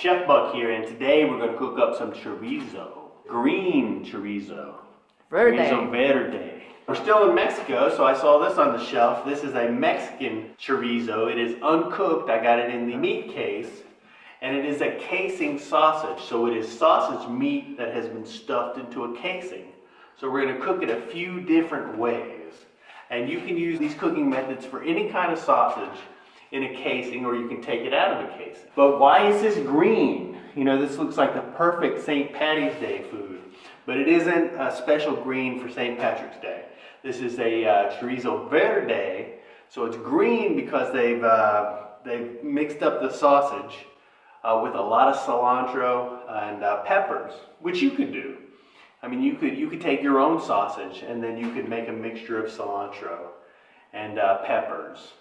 Chef Buck here, and today we're going to cook up some chorizo. Green chorizo. Chorizo Verde. verde. We're still in Mexico, so I saw this on the shelf. This is a Mexican chorizo. It is uncooked. I got it in the meat case. And it is a casing sausage. So it is sausage meat that has been stuffed into a casing. So we're going to cook it a few different ways. And you can use these cooking methods for any kind of sausage in a casing or you can take it out of a casing. But why is this green? You know, this looks like the perfect St. Patty's Day food, but it isn't a special green for St. Patrick's Day. This is a uh, chorizo verde, so it's green because they've, uh, they've mixed up the sausage uh, with a lot of cilantro and uh, peppers, which you could do. I mean, you could, you could take your own sausage and then you could make a mixture of cilantro and uh, peppers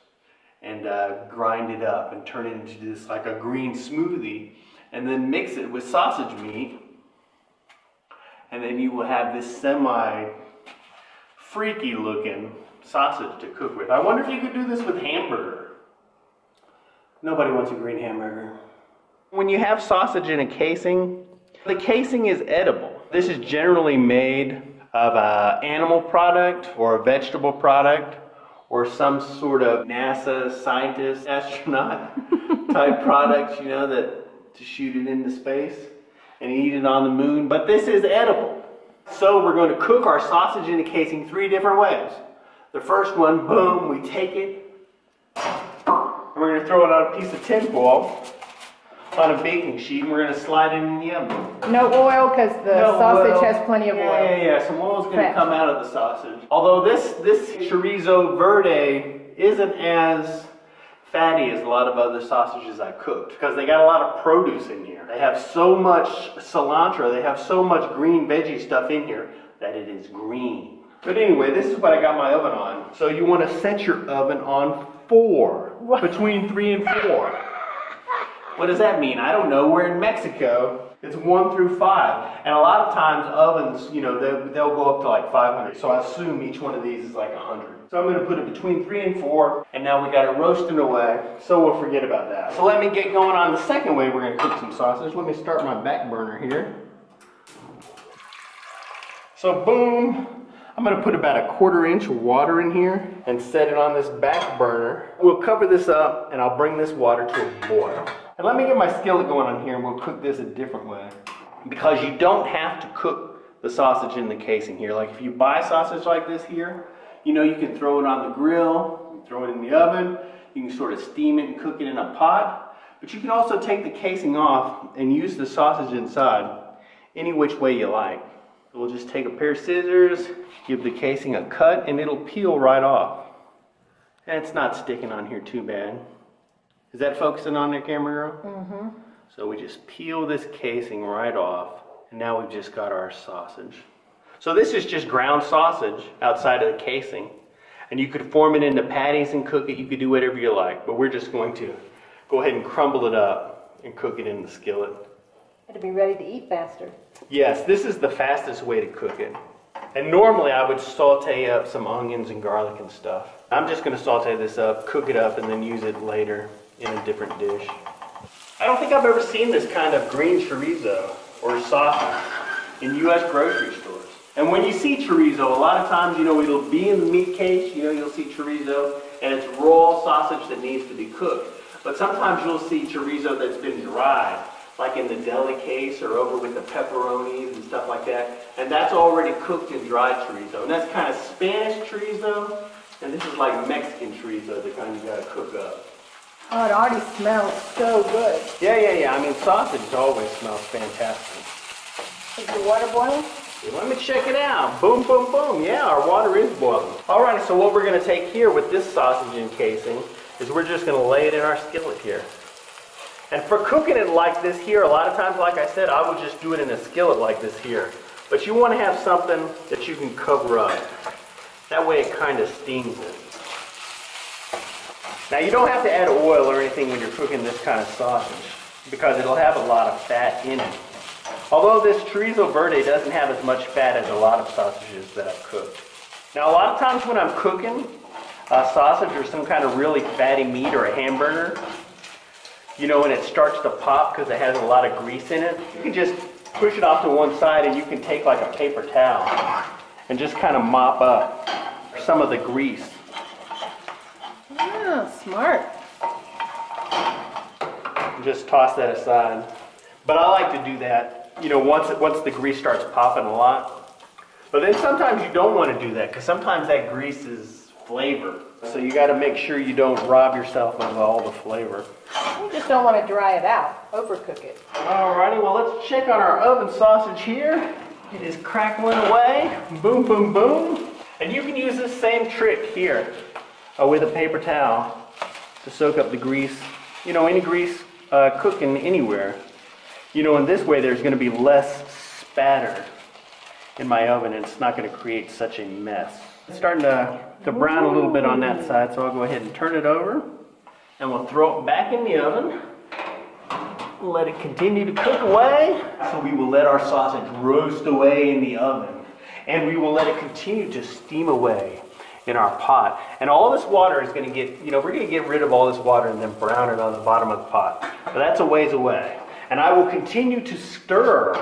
and uh, grind it up and turn it into this like a green smoothie and then mix it with sausage meat and then you will have this semi freaky looking sausage to cook with. I wonder if you could do this with hamburger. Nobody wants a green hamburger. When you have sausage in a casing, the casing is edible. This is generally made of an animal product or a vegetable product or some sort of NASA scientist, astronaut type product, you know, that to shoot it into space and eat it on the moon. But this is edible. So we're going to cook our sausage in the casing three different ways. The first one, boom, we take it, and we're going to throw it on a piece of tin foil on a baking sheet, and we're going to slide it in the oven. No oil because the No sausage oil. has plenty of yeah, oil. Yeah, yeah, some oil's going to Fat. come out of the sausage. Although this, this chorizo verde isn't as fatty as a lot of other sausages I cooked because they got a lot of produce in here. They have so much cilantro, they have so much green veggie stuff in here that it is green. But anyway, this is what I got my oven on. So you want to set your oven on four, between three and four. What does that mean? I don't know. We're in Mexico. It's one through five. And a lot of times ovens, you know, they'll, they'll go up to like 500. So I assume each one of these is like 100. So I'm going to put it between three and four. And now we got it roasting away. So we'll forget about that. So let me get going on the second way we're going to cook some sausage. Let me start my back burner here. So boom, I'm gonna put about a quarter inch of water in here and set it on this back burner. We'll cover this up and I'll bring this water to a boil. And let me get my skillet going on here and we'll cook this a different way. Because you don't have to cook the sausage in the casing here. Like if you buy sausage like this here, you know you can throw it on the grill, throw it in the oven, you can sort of steam it and cook it in a pot. But you can also take the casing off and use the sausage inside any which way you like. We'll just take a pair of scissors, give the casing a cut, and it'll peel right off. And it's not sticking on here too bad. Is that focusing on there, camera girl? Mm-hmm. So we just peel this casing right off, and now we've just got our sausage. So this is just ground sausage outside of the casing. And you could form it into patties and cook it. You could do whatever you like. But we're just going to go ahead and crumble it up and cook it in the skillet. It'll be ready to eat faster. Yes, this is the fastest way to cook it. And normally I would saute up some onions and garlic and stuff. I'm just going to saute this up, cook it up, and then use it later in a different dish. I don't think I've ever seen this kind of green chorizo or sausage in U.S. grocery stores. And when you see chorizo, a lot of times, you know, it'll be in the meat case, you know, you'll see chorizo, and it's raw sausage that needs to be cooked. But sometimes you'll see chorizo that's been dried, like in the deli case or over with the pepperonis and stuff like that. And that's already cooked and dried chorizo. And that's kind of Spanish chorizo, and this is like Mexican chorizo, the kind you gotta cook up. Oh, it already smells so good. Yeah, yeah, yeah. I mean, sausage always smells fantastic. Is the water boiling? Let me check it out. Boom, boom, boom. Yeah, our water is boiling. All right, so what we're going to take here with this sausage encasing is we're just going to lay it in our skillet here. And for cooking it like this here, a lot of times, like I said, I would just do it in a skillet like this here. But you want to have something that you can cover up. That way it kind of steams it. Now you don't have to add oil or anything when you're cooking this kind of sausage because it'll have a lot of fat in it. Although this chorizo verde doesn't have as much fat as a lot of sausages that I've cooked. Now a lot of times when I'm cooking a sausage or some kind of really fatty meat or a hamburger, you know, when it starts to pop because it has a lot of grease in it, you can just push it off to one side and you can take like a paper towel and just kind of mop up some of the grease. Oh, smart. just toss that aside. But I like to do that, you know, once, it, once the grease starts popping a lot. But then sometimes you don't want to do that because sometimes that grease is flavor. So you got to make sure you don't rob yourself of all the flavor. You just don't want to dry it out, overcook it. Alrighty, well let's check on our oven sausage here. It is crackling away. Boom, boom, boom. And you can use this same trick here uh, with a paper towel to soak up the grease. You know, any grease uh, cooking anywhere. You know, in this way there's going to be less spatter in my oven and it's not going to create such a mess. It's starting to, to brown a little bit on that side, so I'll go ahead and turn it over. And we'll throw it back in the oven. Let it continue to cook away. So we will let our sausage roast away in the oven. And we will let it continue to steam away in our pot. And all this water is gonna get, you know, we're gonna get rid of all this water and then brown it on the bottom of the pot. But that's a ways away. And I will continue to stir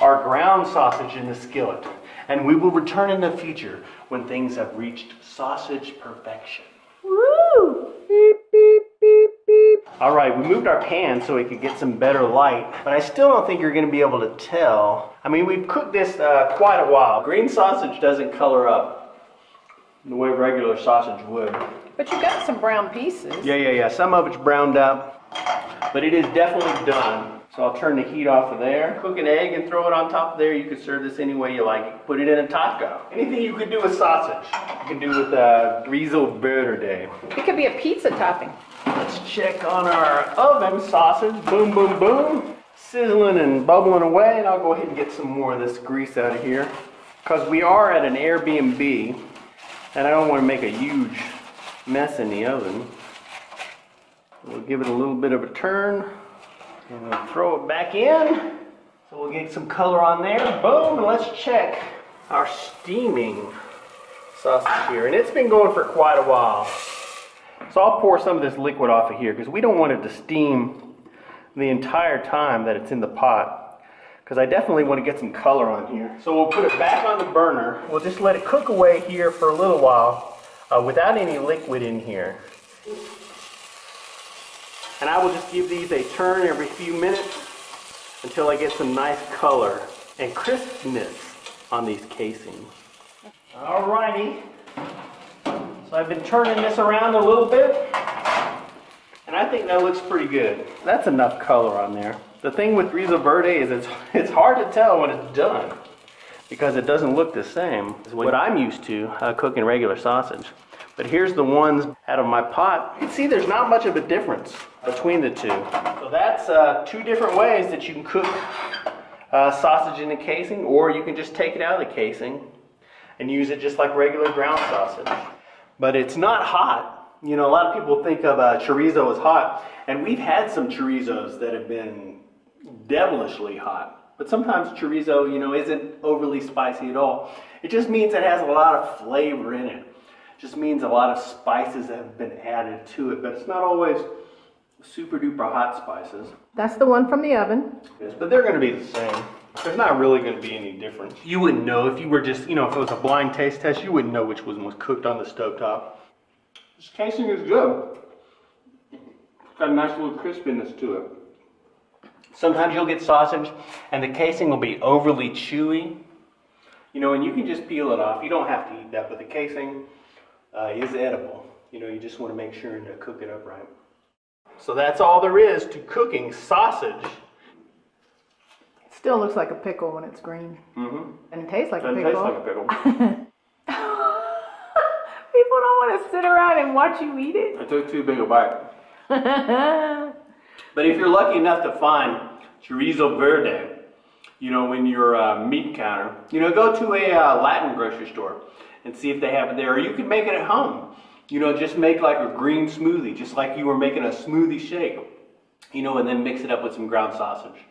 our ground sausage in the skillet. And we will return in the future when things have reached sausage perfection. Woo! Beep, beep, beep, beep. All right, we moved our pan so we could get some better light, but I still don't think you're gonna be able to tell. I mean, we've cooked this uh, quite a while. Green sausage doesn't color up the way regular sausage would. But you've got some brown pieces. Yeah, yeah, yeah. Some of it's browned up, but it is definitely done. So I'll turn the heat off of there. Cook an egg and throw it on top of there. You could serve this any way you like. You put it in a taco. Anything you could do with sausage, you can do with a uh, Riesel Day. It could be a pizza topping. Let's check on our oven sausage. Boom, boom, boom. Sizzling and bubbling away. And I'll go ahead and get some more of this grease out of here. Because we are at an Airbnb. And I don't want to make a huge mess in the oven. We'll give it a little bit of a turn. And we'll throw it back in. So we'll get some color on there. Boom. And let's check our steaming sausage here. And it's been going for quite a while. So I'll pour some of this liquid off of here because we don't want it to steam the entire time that it's in the pot. Because I definitely want to get some color on here. So we'll put it back on the burner. We'll just let it cook away here for a little while uh, without any liquid in here. And I will just give these a turn every few minutes until I get some nice color and crispness on these casings. Alrighty. So I've been turning this around a little bit, and I think that looks pretty good. That's enough color on there. The thing with Riso Verde is it's, it's hard to tell when it's done because it doesn't look the same as what I'm used to uh, cooking regular sausage. But here's the ones out of my pot. You can see there's not much of a difference between the two. So that's uh, two different ways that you can cook uh, sausage in the casing, or you can just take it out of the casing and use it just like regular ground sausage. But it's not hot. You know, a lot of people think of uh, chorizo as hot, and we've had some chorizos that have been devilishly hot. But sometimes chorizo, you know, isn't overly spicy at all. It just means it has a lot of flavor in it. It just means a lot of spices have been added to it, but it's not always super duper hot spices. That's the one from the oven. Yes, but they're going to be the same. There's not really going to be any difference. You wouldn't know if you were just, you know, if it was a blind taste test, you wouldn't know which one was cooked on the stovetop. This casing is good. It's got a nice little crispiness to it. Sometimes you'll get sausage and the casing will be overly chewy. You know, and you can just peel it off. You don't have to eat that, but the casing uh, is edible. You know, you just want to make sure to cook it up right. So that's all there is to cooking sausage. It still looks like a pickle when it's green. Mm-hmm. And it tastes like a Doesn't pickle. taste like a pickle. People don't want to sit around and watch you eat it. I took too big a bite. But if you're lucky enough to find chorizo verde, you know, in your uh, meat counter, you know, go to a uh, Latin grocery store and see if they have it there. Or you can make it at home. You know, just make like a green smoothie, just like you were making a smoothie shake. You know, and then mix it up with some ground sausage.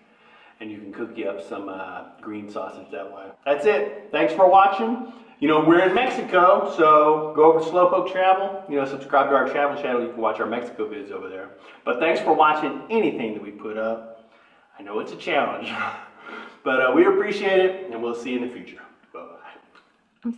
And you can cook you up some uh, green sausage that way. That's it. Thanks for watching. You know, we're in Mexico, so go over to Slowpoke Travel. You know, subscribe to our travel channel. You can watch our Mexico vids over there. But thanks for watching anything that we put up. I know it's a challenge, but uh, we appreciate it, and we'll see you in the future. Bye bye.